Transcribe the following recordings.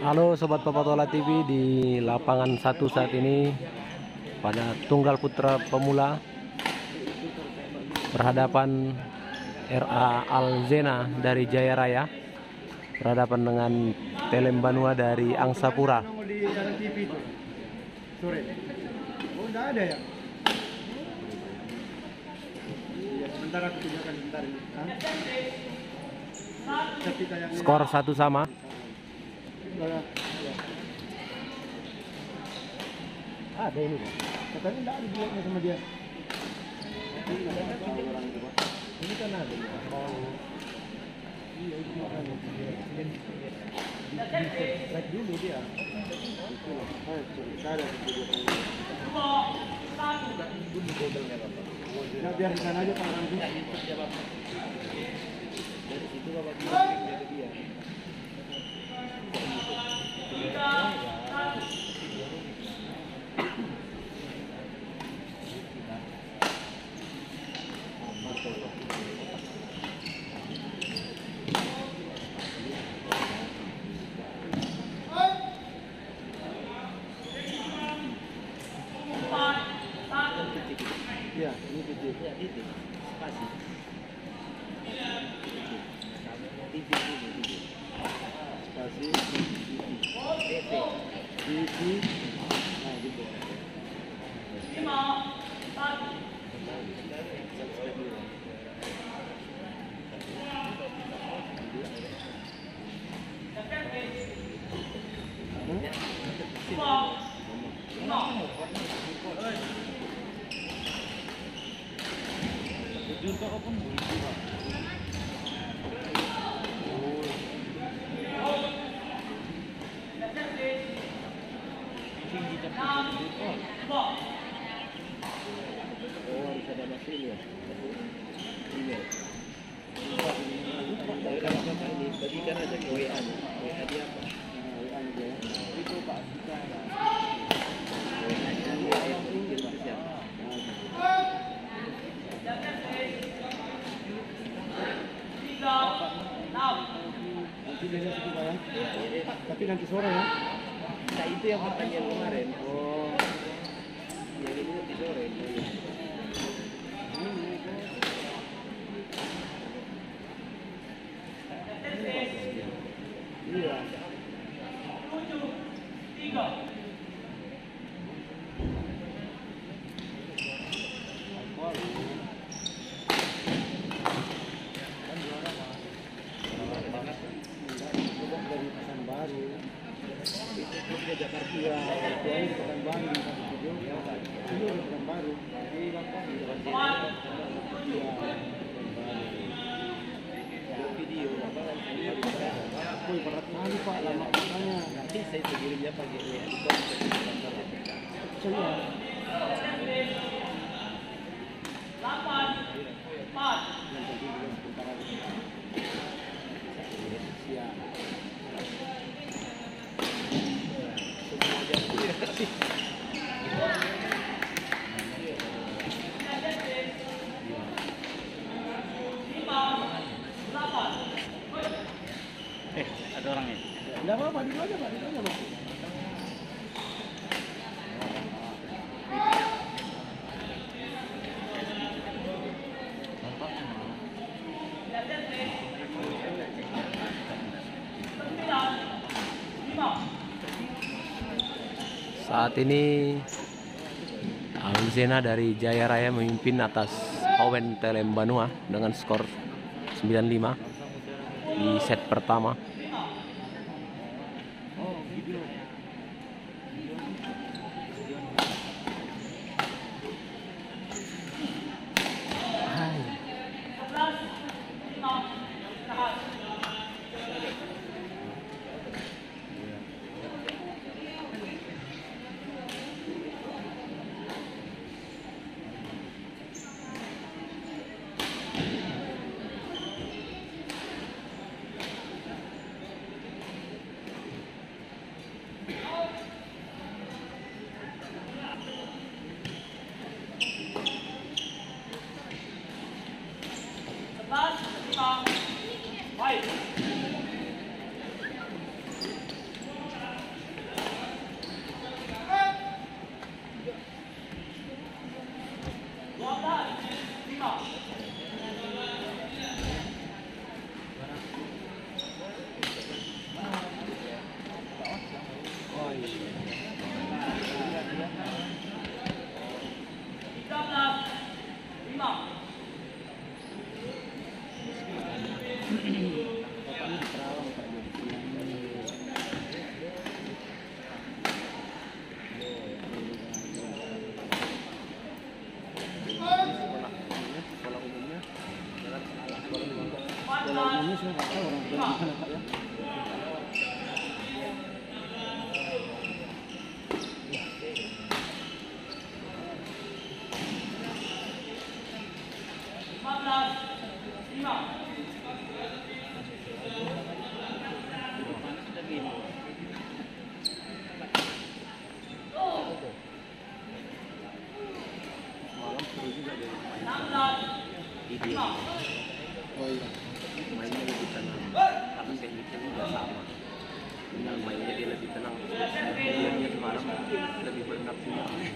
Halo Sobat Papatola TV di lapangan satu saat ini pada Tunggal Putra Pemula berhadapan RA Alzena dari Jaya Raya berhadapan dengan Telem Banua dari Angsapura. Sore. Oh, enggak ada ya? Iya, sebentar aku tunjukkan sebentar ini. Hah? Tapi tayangnya Skor satu sama. Ada ini. Katanya enggak ada sama dia. Ini kan ada. Oh. Iya, itu makanya. Subscribe dulu dia. Itu lah. Oh, cerita ada di video ini. Ya, biar di sana aja Pak Ramzi. Dari situ Bapak bilang ke dia. Iya, ini video. Ya, itu. Spasi. Spasi. TV. Nah, gitu. Subscribe dulu. Oh, harus ada mesin ya. Iya. Bagikan aja ke WA nya. WA dia apa? Nah, WA nya dia. Itu Pak Sika. WA nya WA yang kirim ke siapa? Nanti dia lihat itu Pak ya. Tapi nanti sore ya. Nah itu yang kemarin. Oh. Yang ini nanti sore. Iya. Coba dari Pekanbaru. Itu klubnya Jakarta. Itu aja di Pekanbaru di satu video. Ini di Pekanbaru. Di Lampang di video apa? Woi, berat kali Pak, lama makanya. Nanti saya kirimnya pakai WA di konten. Saya yang tadi juga sebentar lagi. Siap. Eh, ada orangnya. Enggak apa-apa, itu aja Pak, itu aja Pak. Saat ini Alzena dari Jaya Raya memimpin atas Owen Telem Banua dengan skor 95 di set pertama. はい。なっていますね。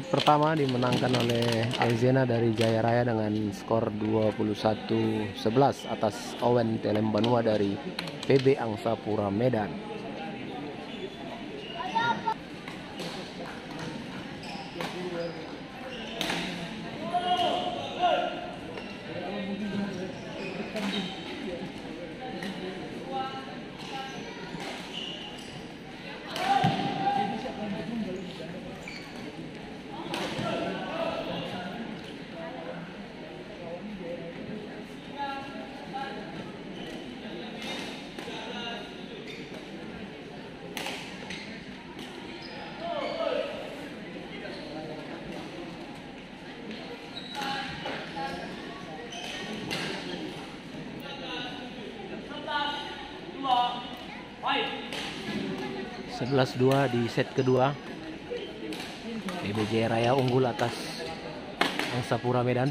Set pertama dimenangkan oleh Alzena dari Jaya Raya dengan skor 21-11 atas Owen Telembanua dari PB Angsa Pura Medan. 14-2 di set kedua. PBJ Raya unggul atas Angsapura Medan.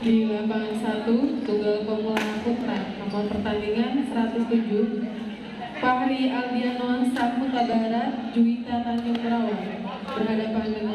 Di lapangan 1, tunggal pemula putra, nomor pertandingan 107, Fahri Aldiano Saputra Barat, Juwita Tanjung Perawan, berhadapan dengan